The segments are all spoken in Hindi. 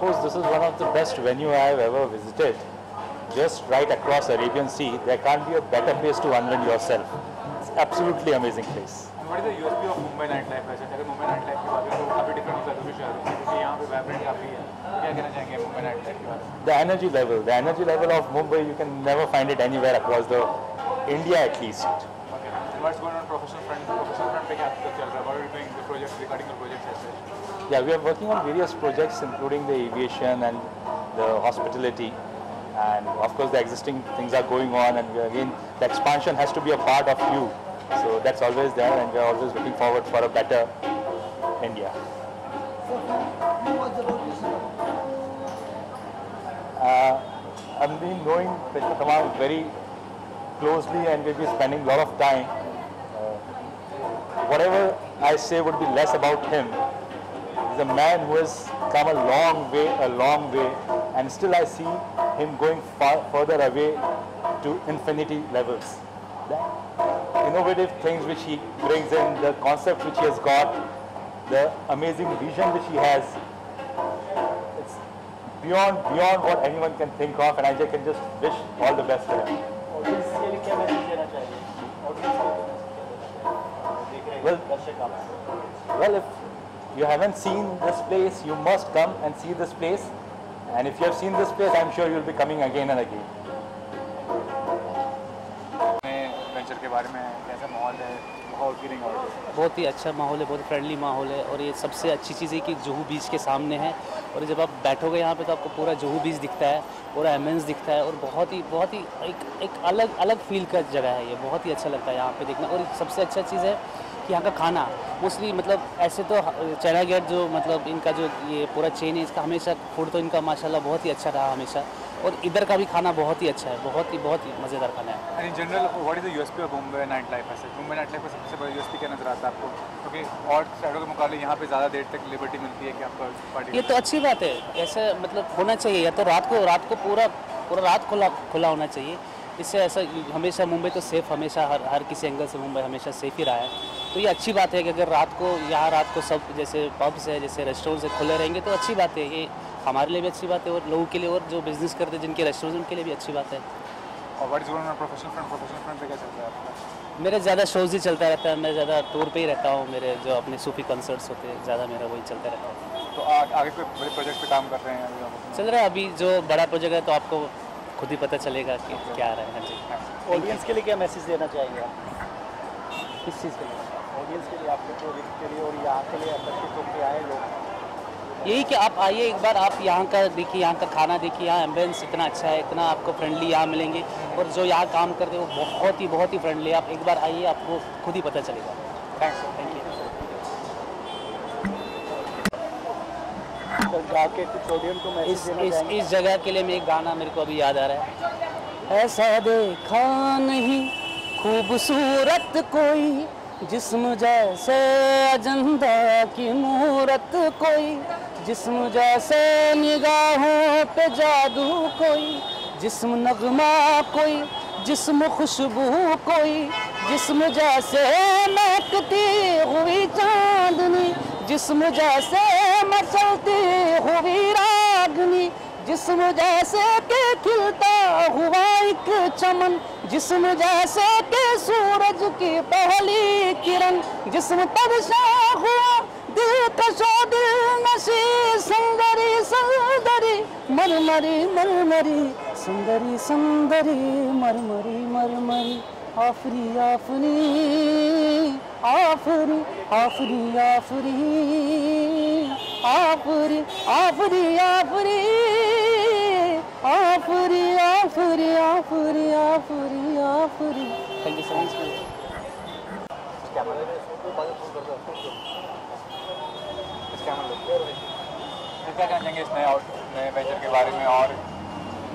suppose this is one of the best venue I have ever visited. Just right across Arabian Sea, there can't be a better place to unwind yourself. It's absolutely amazing place. And what is the USP of Mumbai nightlife वैसे अगर मुंबई नाइट लाइफ की बात करें तो काफ़ी डिफरेंट होता है दूसरे शहरों से क्योंकि यहाँ पे वाइब्रेंट काफ़ी है क्या कहना चाहेंगे मुंबई नाइट लाइफ के बारे में The energy level, the energy level of Mumbai, you can never find it anywhere across the India at least. Okay. And what's going on professional front? Professional front पे क्या आपका चल रहा है? What are you doing the projects regarding the projects as such? Yeah, we are working on various projects, including the aviation and the hospitality. And of course, the existing things are going on, and we are, again, the expansion has to be a part of you. So that's always there, and we are always looking forward for a better India. Uh, I've been knowing Mr. Kamal very closely, and we've been spending a lot of time. Uh, whatever I say would be less about him the man who has come a long way, a long way, and still I see him going far further away to infinity levels. The innovative things which he brings in, the concept which he has got, the amazing vision which he has, it's beyond beyond what anyone can think of, and I can just wish all the best for him. Well, well, if you haven't seen this place, you must come and see this place. And if you have seen this place, I'm sure you'll be coming again and again. के बारे में कैसा माहौल है आउट बहुत ही अच्छा माहौल है, बहुत फ्रेंडली माहौल है और ये सबसे अच्छी चीज़ है कि जूहू बीच के सामने है और जब आप बैठोगे यहाँ पे तो आपको पूरा जुहू बीच दिखता है, पूरा एमेंस दिखता है और बहुत ही बहुत ही एक एक अलग अलग फील का जगह है ये, बहुत ही अच्छा लगता है यहाँ पे देखना और सबसे अच्छा चीज़ है कि यहाँ का खाना मोस्टली मतलब ऐसे तो चाइना गेट जो मतलब इनका जो ये पूरा चेन है, इसका हमेशा फ़ूड तो इनका माशाल्लाह बहुत ही अच्छा रहा हमेशा। और इधर का भी खाना बहुत ही अच्छा है बहुत ही बहुत ही मज़ेदार खाना है। In general what is the USP of Mumbai night life ऐसे मुंबई नाइट लाइफ का सबसे बड़ा यूएसपी क्या नज़र आता है आपको? क्योंकि और शहरों के मुकाबले यहाँ पे ज़्यादा देर तक लिबर्टी मिलती है कि आपका पार्टी ये तो अच्छी बात है ऐसे मतलब होना चाहिए या तो रात को रात को पूरा पूरा रात खुला खुला होना चाहिए। इससे ऐसा हमेशा मुंबई तो सेफ़ हमेशा हर हर किसी एंगल से मुंबई हमेशा सेफ़ ही रहा है। तो ये अच्छी बात है कि अगर रात को यहाँ रात को सब जैसे पब्स है जैसे रेस्टोरेंट्स है खुले रहेंगे तो अच्छी बात है। ये हमारे लिए भी अच्छी बात है और लोगों के लिए और जो बिज़नेस करते हैं जिनके रेस्टोरेंट उनके लिए भी अच्छी बात है। और what is going on professional front professional front पे क्या चल रहा है आपका? मेरे ज़्यादा शोज़ ही चलता रहता है मैं ज़्यादा टूर पे ही रहता हूँ मेरे जो अपने सूफी कंसर्ट्स होते हैं ज़्यादा मेरा वही चलता रहता है। तो आ, आगे कोई बड़े प्रोजेक्ट पे काम कर रहे हैं चल रहा है अभी जो बड़ा प्रोजेक्ट है तो आपको खुद ही पता चलेगा कि क्या आ रहा है हाँ जी। ऑडियंस के लिए क्या मैसेज देना चाहेंगे आप? किस चीज़ के लिए? ऑडियंस के लिए आपके प्रोजेक्ट के लिए और यहाँ के लिए एकत्रित होकर आए लोग? यही कि आप आइए एक बार आप यहाँ का देखिए यहाँ का खाना देखिए यहाँ एम्बियंस इतना अच्छा है इतना आपको फ्रेंडली यहाँ मिलेंगे और जो यहाँ काम करते हैं वो बहुत ही बहुत ही फ्रेंडली आप एक बार आइए आपको खुद ही पता चलेगा। थैंक्स थैंक यू इस इस इस जगह के लिए मैं एक गाना मेरे को अभी याद आ रहा है। ऐसा देखा नहीं खूबसूरत कोई जिस्म जैसे अजंदा की मूरत कोई। जिस्म जैसे निगाहों पे जादू कोई, जिस्म नगमा कोई, जिस्म खुशबू कोई, जिस्म जैसे महकती हुई चांदनी, जिस्म जैसे मचलती हुई रागनी, जिस्म जैसे के खिलता हुआ एक चमन, जिस्म जैसे के सूरज की पहली किरण। जिस्म तबशा हुआ दिल कशो दिल नशी सुंदरी सुंदरी मरमरी मरमरी सुंदरी सुंदरी मरमरी मरमरी आफरी आफरी आफरी आफरी आफरी आफरी आफरी आफरी आफरी आफरी आफरी आफरी आफरी थैंक यू सो मच मतलब क्या कहना चाहेंगे इस नए आउट नए वेंचर के बारे में और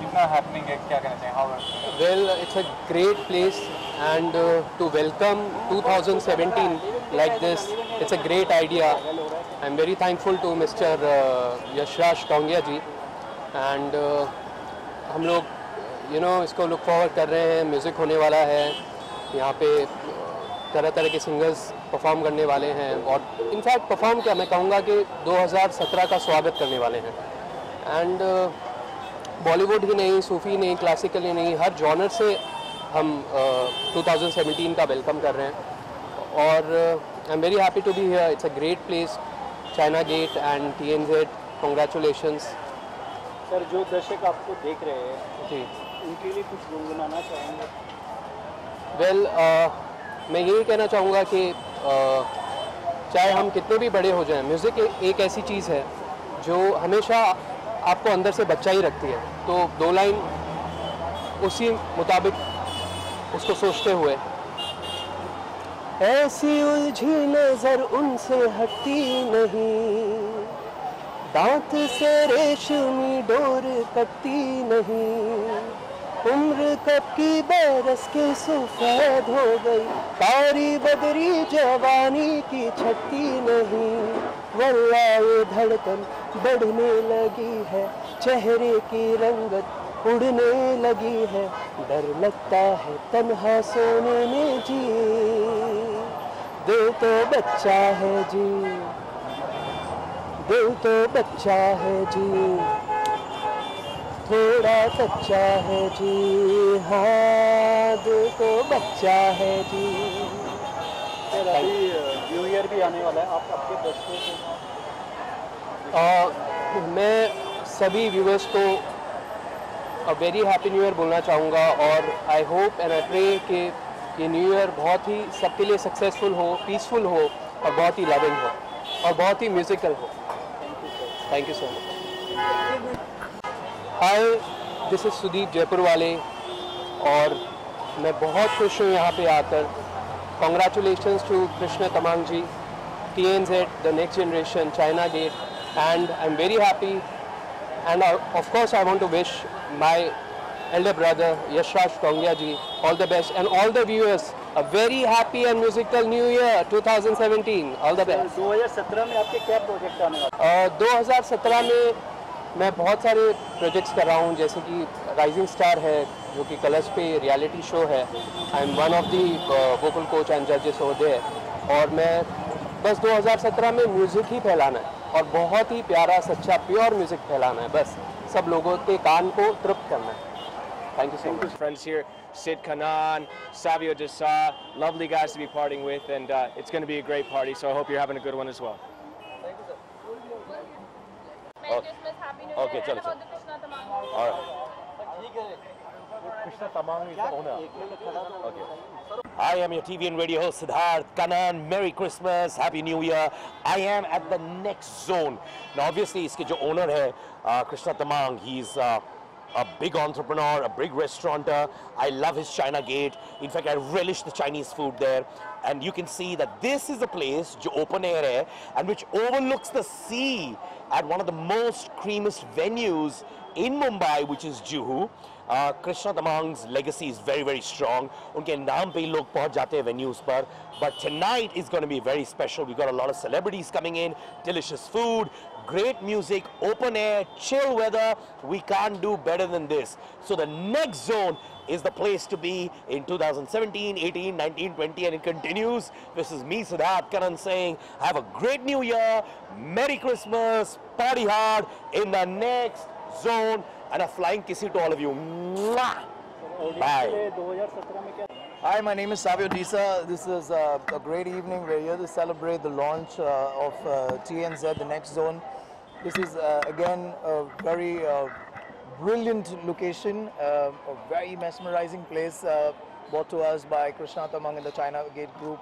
कितना हैपनिंग है क्या कहना चाहेंगे Well, it's a great place, and uh, to welcome 2017 like this, it's a great idea. I'm very thankful to Mr. Uh, Yashraj Tongia ji, and uh, हम लोग यू नो इसको लुक फॉरवर्ड कर रहे हैं म्यूज़िक होने वाला है यहाँ पे तरह तरह के सिंगर्स परफॉर्म करने वाले हैं और इनफैक्ट परफॉर्म क्या मैं कहूँगा कि 2017 का स्वागत करने वाले हैं। एंड बॉलीवुड ही नहीं सूफी नहीं क्लासिकल ही नहीं हर जॉनर से हम uh, 2017 का वेलकम कर रहे हैं। और I am very happy to be here it's a great place China Gate and T N Z congratulations sir जो दर्शक आपको देख रहे हैं जी। उनके लिए कुछ गुनगुनाना चाहेंगे? वेल well, uh, मैं यही कहना चाहूँगा कि चाहे हम कितने भी बड़े हो जाएँ म्यूज़िक एक ऐसी चीज़ है जो हमेशा आपको अंदर से बच्चा ही रखती है। तो दो लाइन उसी मुताबिक उसको सोचते हुए। ऐसी उलझी नज़र उनसे हटती नहीं। दांत से रेशमी डोर कटती नहीं। उम्र कब की बरस के सफ़ेद हो गई। तारी बदरी जवानी की छटती नहीं। वल्ला ये धड़कन बढ़ने लगी है। चेहरे की रंगत उड़ने लगी है। डर लगता है तन्हा सोने में जी। दिल तो बच्चा है जी। दिल तो बच्चा है जी। थोड़ा कच्चा है जी। हाँ दिल तो बच्चा है जी। अभी न्यू ईयर भी आने वाला है। आप आपके दर्शकों को आ, मैं सभी व्यूवर्स को a very happy new year बोलना चाहूँगा और I hope and I pray कि ये न्यू ईयर बहुत ही सबके लिए सक्सेसफुल हो पीसफुल हो और बहुत ही लविंग हो और बहुत ही म्यूज़िकल हो। Thank you so much hi this is Sudeep Jaipur वाले और मैं बहुत खुश हूँ यहाँ पे आकर। Congratulation to Krishna Tamang ji T N Z the next generation China Gate and I am very happy and of course I want to wish my elder brother Yashraj Tongia ji all the best and all the viewers a very happy and musical new year 2017 all the best 2017 में आपके क्या प्रोजेक्ट आने दो हज़ार सत्रह में मैं बहुत सारे प्रोजेक्ट्स कर रहा हूँ जैसे कि राइजिंग स्टार है जो कि कलर्स पे रियलिटी शो है I am one of the vocal coach and जजेस हैं और मैं बस 2017 में म्यूज़िक ही फैलाना है और बहुत ही प्यारा सच्चा प्योर म्यूज़िक फैलाना है बस सब लोगों के कान को तृप्त करना है thank you so much friends here, Sid Kanan, Savio Desa, lovely guys to be partying with, and uh, it's going to be a great party. So I hope you're having a good one as well. Merry Christmas, Happy New Year, Okay, and chalo, about the Krishna Tamang. All right. Krishna Tamang is चलो owner. Okay. I am your TV and radio host Siddharth Kanan. Merry Christmas, Happy New Year. I am at the next zone. Now, obviously, इसके जो owner है uh, Krishna Tamang, he's uh, a big entrepreneur, a big restaurateur. I love his China Gate. In fact, I relish the Chinese food there. And you can see that this is a place, open air and which overlooks the sea at one of the most creamiest venues in Mumbai, which is Juhu. Uh, Krishna Tamang's legacy is very, very strong. उनके नाम पे ही लोग पहुंच जाते हैं venues पर. But tonight is going to be very special. We got a lot of celebrities coming in, delicious food, great music, open air, chill weather. We can't do better than this. So the next zone is the place to be in 2017, 18, 19, 20, and it continues. This is me, Siddharth Karan, saying, have a great new year, Merry Christmas, party hard in the next zone, and a flying kissy to all of you. Mwah! Bye. Hi, my name is Savio Disa. This is a, a great evening. We're here to celebrate the launch uh, of uh, TNZ, the next zone. This is uh, again a very uh, brilliant location, uh, a very mesmerizing place brought to us by Krishna Tamang and the China Gate Group.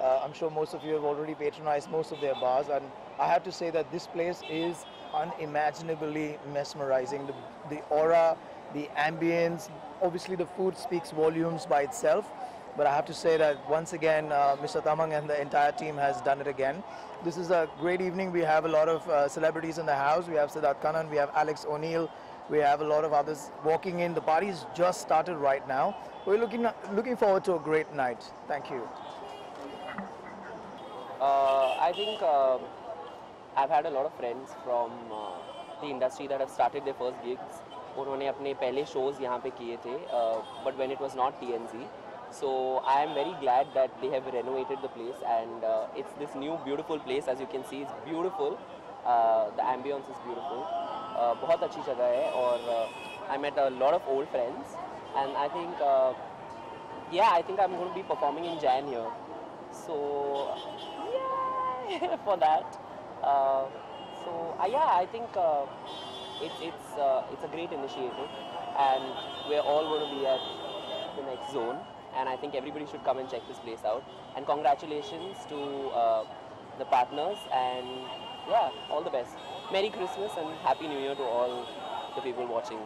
I'm sure most of you have already patronized most of their bars, and I have to say that this place is unimaginably mesmerizing. The, the aura, the ambience, obviously the food speaks volumes by itself. But I have to say that once again, uh, Mr. Tamang and the entire team has done it again. This is a great evening. We have a lot of uh, celebrities in the house. We have Siddharth Kanan, we have Alex O'Neill, we have a lot of others walking in. The party's just started right now. We're looking looking forward to a great night. Thank you. Uh, I think uh, I've had a lot of friends from uh, the industry that have started their first gigs. उन्होंने अपने पहले shows यहाँ पे किए थे but when it was not TNZ. So I am very glad that they have renovated the place and uh, it's this new beautiful place as you can see it's beautiful. Uh, the ambience is beautiful. uh, बहुत अच्छी जगह है और I met a lot of old friends and I think yeah I think I'm going to be performing in Jan here so yeah for that uh, so uh, yeah I think uh, it's it's uh, it's a great initiative and we're all going to be at the next zone and I think everybody should come and check this place out. And congratulations to uh, the partners and yeah all the best. Merry Christmas and Happy New Year to all the people watching